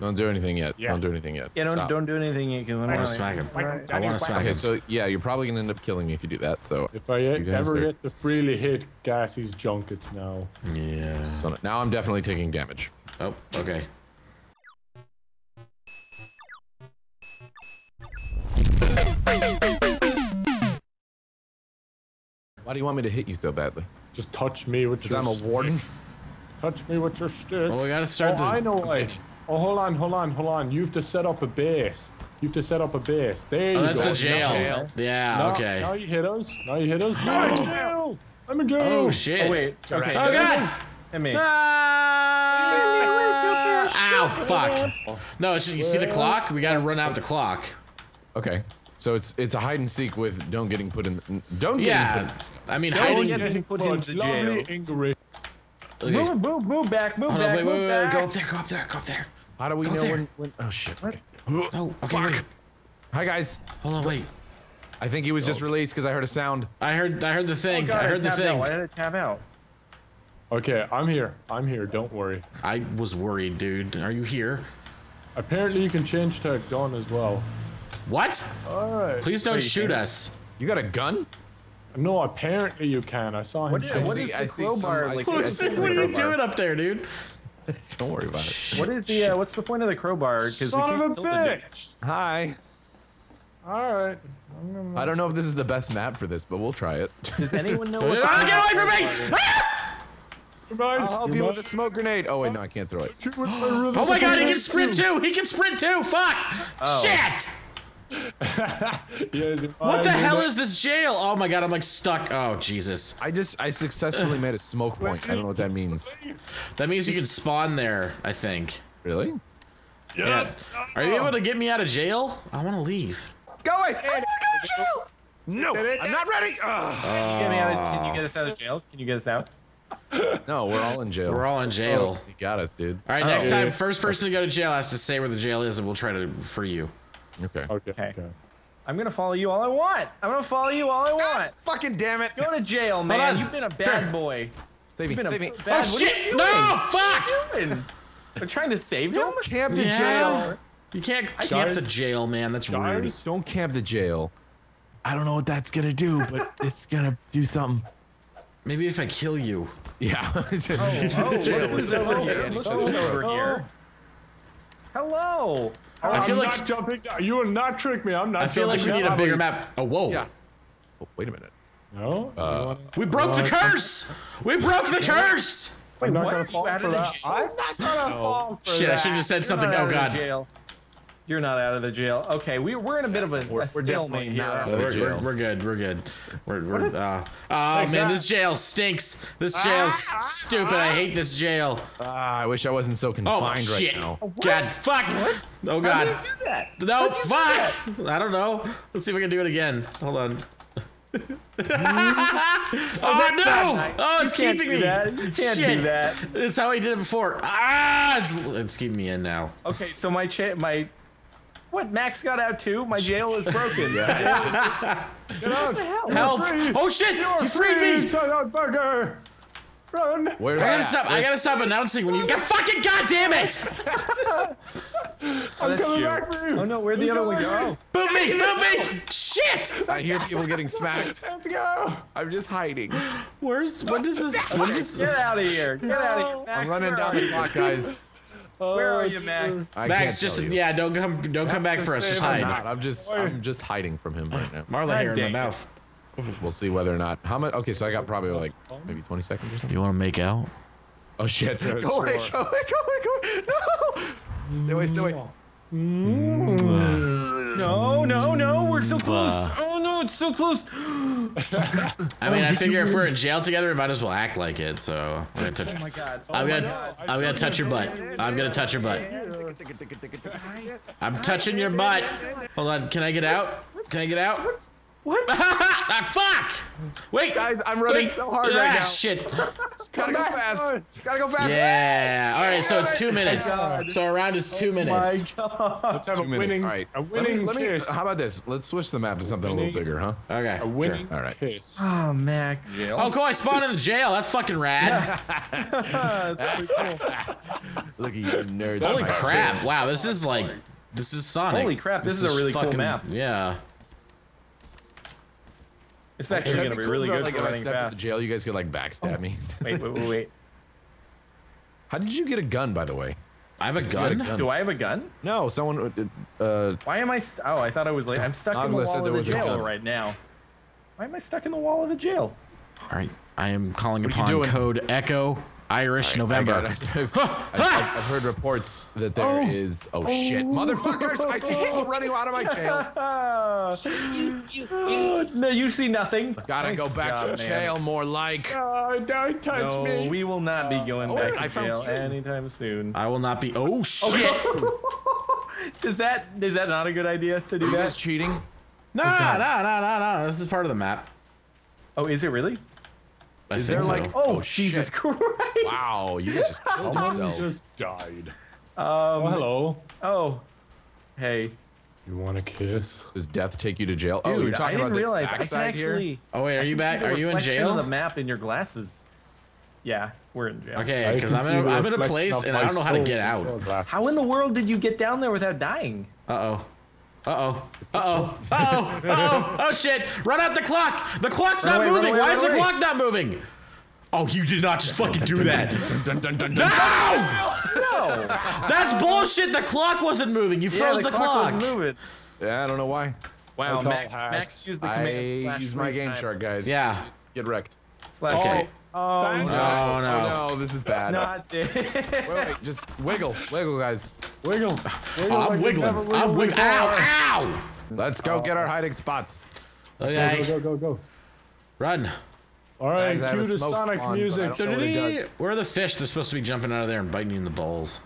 Don't do anything yet. Yeah. Don't do anything yet. Yeah, don't Stop. don't do anything because I'm I want to smack him. I want to smack Okay, him. so yeah, you're probably gonna end up killing me if you do that. So, If I ever are- get to freely hit Gassy's junkets now. Yeah. so now I'm definitely taking damage. Oh, okay. Why do you want me to hit you so badly? Just touch me with Because your I'm a warden. Touch me with your stick. Well, we gotta Oh, start this. I know why. Oh, hold on, hold on, hold on. You have to set up a base. You have to set up a base. There Oh, you that's go. the jail. jail. Yeah. Now- okay. Now you hit us. Now you hit us. I'm in jail. I'm in jail. Oh shit. Oh wait. Okay. Oh god. Hit me. Ah! Ow! Fuck. No, it's just, you see the clock? We gotta run out the clock. Okay. So it's it's a hide and seek with don't getting put in. Don't get Yeah. put I mean, Don't hiding. get him put into Lovely jail. English. Okay. Move, move, move back, move Hold on, back, wait, move wait, wait, back. Go up there, go up there, go up there. In. How do we Go know there. when, when? Oh shit. Okay. Oh, no, okay, Fuck. wait. Hi guys. Hold on, wait. I think he was just oh. released because I heard a sound. I heard, I heard the thing. Oh, God, I heard the thing. Out. Why did it tab out? Okay, I'm here. I'm here. Don't worry. I was worried, dude. Are you here? Apparently, you can change to a gun as well. What? All right. Please don't Wait, shoot us. You got a gun? No, apparently you can. I saw him. What is, change. what see- is I the see some- crowbar? Like, see- What's this? What are you doing up there, dude? Don't worry about it. What is the uh, what's the point of the crowbar? Because we Son can't of a kill the dude. bitch. Hi. All right. I'm gonna- I don't know if this is the best map for this, but we'll try it. Does anyone know what? the get away from me! is? Ah! Goodbye. I'll help you with a smoke grenade. Oh wait, no, I can't throw it. My. Oh my god, he can sprint too! He can sprint too! Fuck! Oh. Shit! Yes, What the hell is this jail? Oh my god, I'm like stuck. Oh, Jesus. I just I successfully made a smoke point. I don't know what that means. That means you can spawn there, I think. Really? Yeah. Are you able to get me out of jail? I want to leave. Go away! I wanna go to jail! No, I'm not ready. Ugh. Get me out of- Can you ah. get us out of jail? Can you get us out? No, we're all in jail. We're all in jail. Oh, you got us, dude. All right, next Oh. time, first person to go to jail has to say where the jail is, and we'll try to free you. Okay. Okay. Okay. okay. I'm gonna follow you all I want. I'm gonna follow you all I want. fucking damn it! Go to jail, man. on. You've been a bad Sure. boy. Save me, You've been a save me. bad. Oh what are shit! you No! Fuck! What are you doing? They're trying to save him. Don't camp the Yeah. jail. You can't camp Guys- the jail, man. That's rude. Don't camp the jail. I don't know what that's gonna do, but it's gonna do something. Maybe if I kill you. Yeah. Oh, This look jail is over so here. bad. Look who's over here. Oh. Hello. I I'm feel not like jumping. You will not trick me. I'm not. I feel like we need a bigger map. Oh whoa! Yeah. Oh, wait a minute. No. Uh, We broke the curse. We broke the curse. I'm not what? gonna fall out for of the that. jail? I'm not gonna fall for Shit! I shouldn't have said You're something. not out Oh of god. Jail. You're not out of the jail. Okay, we, we're in a bit of a, a we're stalemate definitely here. not out of We're, the we're, we're good. We're good. We're, we're uh, oh man, this jail stinks. This jail's stupid. I hate this jail. Ah, I wish I wasn't so Oh confined shit! right now. God, fuck! Oh god! How did you do that? No, fuck! I don't know. Let's see if we can do it again. Hold on. oh That's no! nice. Oh, it's you can't keeping do me. That. You can't Shit. do that. That's how I did it before. Ah! It's, it's keeping me in now. Okay, so my cha- my what? Max got out too. My jail is broken. Get out. What the hell? Help! Oh shit! You're You freed free, me! son of a bugger. Run. Where's I gotta that? stop. I gotta stop announcing when you. God, fucking goddamn it! Oh, that's coming you. back for you. Oh no, where'd the Let's other one go. go? Boot me! Boot me! Shit! I hear people getting smacked. Let's go. I'm just hiding. Where's when does this? When does Get out of here! Get out of here! Max, I'm running down the you? clock, guys. Where are Oh, you, Max? I Max? can't Just tell you. yeah, don't come, don't come back for us. Just I'm hide. not. I'm just I'm just hiding from him right now. Marla hair in my dang it. mouth. We'll see whether or not. How much? Okay, so I got probably like maybe 20 seconds or something. You want to make out? Oh shit! Go away! Go away! Go away! Go away! No! Stay away! Stay away! Mm. No, no, no, we're so close. Oh no, it's so close. I oh, mean, I figure if we're in jail together, we might as well act like it. So I'm gonna touch. Oh my god. Oh I'm my gonna, god. I'm gonna touch your butt. I'm gonna touch your butt. I'm touching your butt. Hold on, can I get out? Can I get out? What? ah, fuck! Wait, Guys, I'm running wait. so hard ah, right now. Shit. Gotta go fast. Gotta go fast. Yeah. All right, so it's two minutes. God. So around is two minutes. My God. Let's have Two a minutes. winning, All right. a Let winning me, let me, how about this? Let's switch the map to something a little bigger, huh? Okay. a sure. winning All right. kiss. Oh, Max. Oh, cool! I spawned in the jail. That's fucking rad. That's pretty cool. Look at you nerds. Holy on my crap! Wow, this is like, this is Sonic. Holy crap, this is a really cool map. Yeah. It's actually going to be cool really if, good like, for if I running stepped into fast. jail, you guys could like backstab me. Wait, wait, wait, wait. How did you get a gun, by the way? I have a You got a gun. gun. Do I have a gun? No, someone. Uh, Why am I? St- oh, I thought I was like. I'm stuck in the wall there of the a jail right now. Why am I stuck in the wall of the jail? All right. I am calling What upon code Echo Irish I November. I've, I've, I've, I've heard reports that there oh. is. Oh, shit, oh. motherfuckers! I see people running out of my jail. no, you see nothing. Gotta Nice go back job, to man. jail more like. Oh, don't touch No, me. we will not be going oh, back I to found jail anytime soon. I will not be. Oh, oh shit! Is that is that not a good idea to do You that? cheating? No, no, no, no, no. This is part of the map. Oh, is it really? I Is think there, so. like- Oh, Oh, Jesus shit. Christ! Wow, you just killed Someone yourselves. just died. Um, Oh, hello. oh, hey, You want a kiss? Does death take you to jail? dude, oh, you're I talking didn't about this realize I can backside here. Oh wait, are you back? Are you in reflection jail? Of the map in your glasses. Yeah, we're in jail. Okay, because I'm in a, the I'm in a place and I don't know how to get out. How in the world did you get down there without dying? Uh oh. Uh oh. Uh oh. Uh oh. Uh oh. Oh shit! Run out the clock! The clock's not away, run moving. away, Why run is the clock not moving? Oh, you did not just fucking do that. No! No. That's bullshit. The clock wasn't moving. You yeah, froze the, the, clock, wasn't moving. Yeah, I don't know why. Wow, call Max, hacks. Max used the I command slash use my game time. shark, guys. Yeah. Get wrecked. Slash Okay. freeze- Oh, Thank no. Oh no. Oh, oh no, this is bad. Not Wait, wait, just wiggle, wiggle, guys. Wiggle. Wiggle Oh, I'm you've wiggling. never I'm wiggled wiggling. Ow! Ow! Let's go oh. get our hiding spots. Okay. Go, go, go, go. Run. All right, Guys, I cue a the Sonic spawn, music. don't know what. Where are the fish? They're supposed to be jumping out of there and biting you in the balls.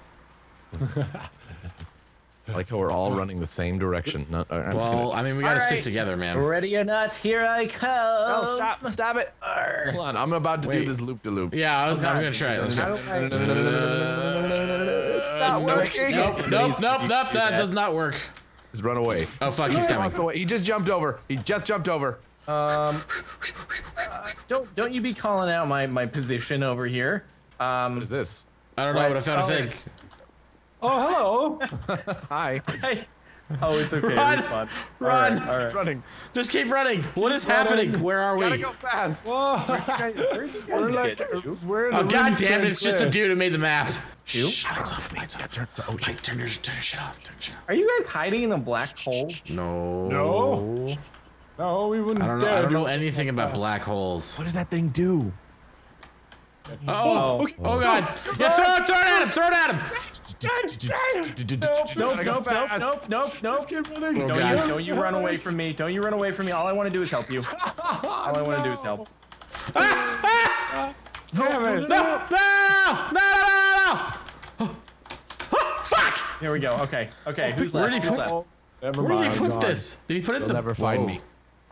I like how we're all running the same direction. Not, uh, Well, I mean, we gotta All stick together, man. Ready or not, here I come. No, stop, stop it. Hold on, I'm about to Wait. do this loop de loop. Yeah, I'm, I'm gonna try it. Let's How go. do Not working. Nope, nope, nope, nope. That does not work. Just run away. Oh fuck, he's coming. Lost. He just jumped over. He just jumped over. Don't don't you be calling out my my position over here. Um, What is this? I don't know, What I Let's- found a oh, thing. Oh, hello. Hi. Hey. Oh, it's okay. Run, It's fun. run. All right. It's running. Just keep running. What is happening? Where are we? Gotta go fast. Whoa. Where'd you guys like, get to? we're Oh god damn it! same It's just the dude who made the map. You? Shut lights off. Lights off. Oh shit! Turn your turn your shit off. Turn your shit off. Are you guys hiding in the black hole? No. No. No, we wouldn't I don't know. dare I don't do know anything about black holes. What does that thing do? Oh, Oh. oh, oh, oh, oh god! Yeah, throw it, throw it at him! Throw it at him! Nope, Gotta go nope, nope, fast. nope, nope, nope. Keep running. Oh, Don't God. you, don't you run away from me. Don't you run away from me. All I want to do is help you. All I want to do is help. Ah, ah. Damn it. No! No! No! No! No! no! Oh, fuck! Here we go. Okay, okay. Who's Where left? did he Who's put- left? Never Where mind. did he put gone. this? Did he put it in You'll the? never find Whoa. me.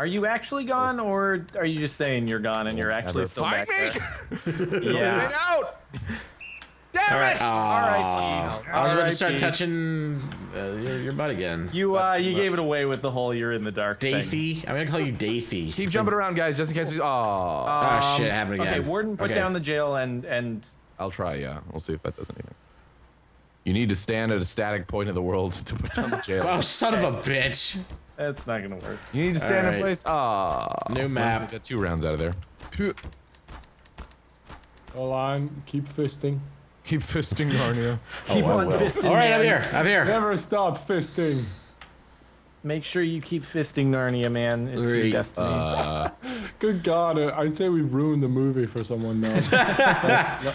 Are you actually gone, or are you just saying you're gone and you're actually Never still find back me. there? Yeah. Get out. Damn All right. it. Aw. I was about to start touching uh, your, your butt again. You uh, you gave it away with the whole "you're in the dark" thing. Dathy. I'm gonna call you Dathy. Keep jumping around, guys, just in case. We, oh, Oh shit! It happened again. Okay, Warden, put Okay. down the jail and and I'll try. Yeah, we'll see if that does anything. You need to stand at a static point of the world to put down the jail. Oh son of a bitch! That's not gonna work. You need to stand All in right. place. Ah, New map. Got two rounds out of there. Phew. Hold on. Keep fisting. Keep fisting Narnia. Keep on fisting. All right, man. I'm here. I'm here. Never stop fisting. Make sure you keep fisting Narnia, man. It's your Three. destiny. Good God, uh, I'd say we've ruined the movie for someone now.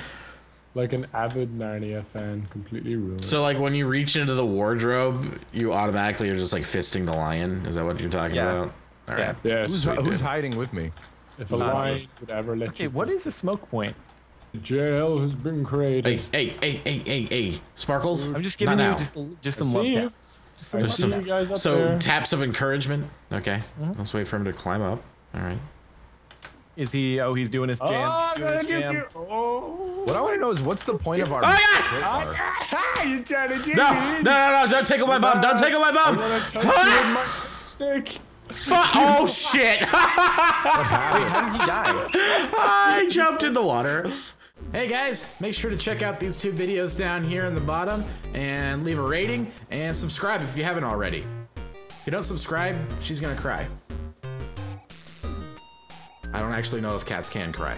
like, like an avid Narnia fan, completely ruined. So like when you reach into the wardrobe, you automatically are just like fisting the lion. Is that what you're talking Yeah. about? All right. Yeah. yes, Who's, who's hiding with me? if a lion would ever let okay, you. what fist is a smoke point? the jail has been created. Hey, hey, hey, hey, hey, hey, Sparkles. I'm just giving Not you now. just just I some love see taps. Just I some see you guys up So there. taps of encouragement. Okay. Mm-hmm. Let's wait for him to climb up. All right. Is he? Oh, he's doing his jam. Oh, he's doing gonna his jam. you. Oh. What I want to know is what's the point of our. Oh, yeah! split bar? Ah, you trying to juke No, me? no, no, no! Don't tickle my bum! Don't tickle my I'm bum! touch you my stick. Fuck! Oh shit! Wait, how did he die? I jumped in the water. Hey guys, make sure to check out these two videos down here in the bottom and leave a rating and subscribe if you haven't already. If you don't subscribe, she's gonna cry. I don't actually know if cats can cry.